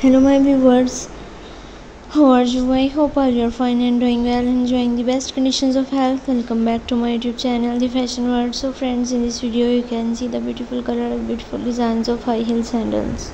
hello my viewers. How are you? I hope all you're fine and doing well enjoying the best conditions of health. Welcome back to my youtube channel the fashion world. So friends in this video you can see the beautiful color beautiful designs of high heel sandals.